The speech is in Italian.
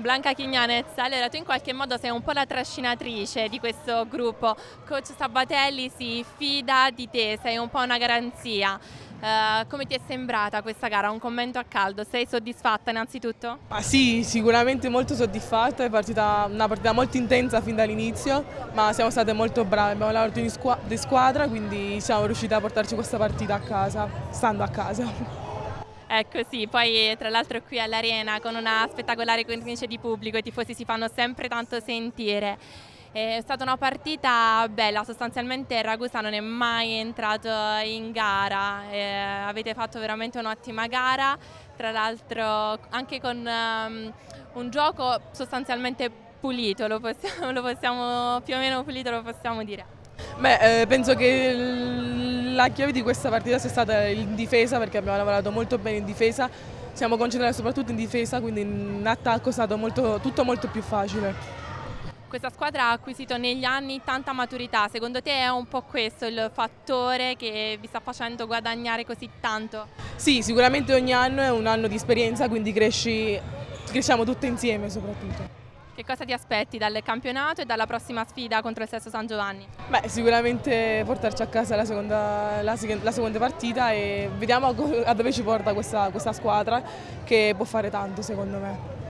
Blanca Chignanez, allora tu in qualche modo sei un po' la trascinatrice di questo gruppo, coach Sabatelli si fida di te, sei un po' una garanzia. Uh, come ti è sembrata questa gara? Un commento a caldo, sei soddisfatta innanzitutto? Ah, sì, sicuramente molto soddisfatta, è partita una partita molto intensa fin dall'inizio, ma siamo state molto brave, abbiamo lavorato di squadra, quindi siamo riusciti a portarci questa partita a casa, stando a casa. Ecco sì, poi tra l'altro qui all'Arena con una spettacolare cornice di pubblico i tifosi si fanno sempre tanto sentire. È stata una partita bella, sostanzialmente Ragusa non è mai entrato in gara, eh, avete fatto veramente un'ottima gara, tra l'altro anche con um, un gioco sostanzialmente pulito, lo possiamo, lo possiamo, più o meno pulito lo possiamo dire. Beh, eh, penso che la chiave di questa partita sia stata in difesa perché abbiamo lavorato molto bene in difesa, siamo concentrati soprattutto in difesa, quindi in attacco è stato molto, tutto molto più facile. Questa squadra ha acquisito negli anni tanta maturità, secondo te è un po' questo il fattore che vi sta facendo guadagnare così tanto? Sì, sicuramente ogni anno è un anno di esperienza, quindi cresci, cresciamo tutte insieme soprattutto. Che cosa ti aspetti dal campionato e dalla prossima sfida contro il Sesto San Giovanni? Beh, sicuramente portarci a casa la seconda, la, la seconda partita e vediamo a dove ci porta questa, questa squadra che può fare tanto secondo me.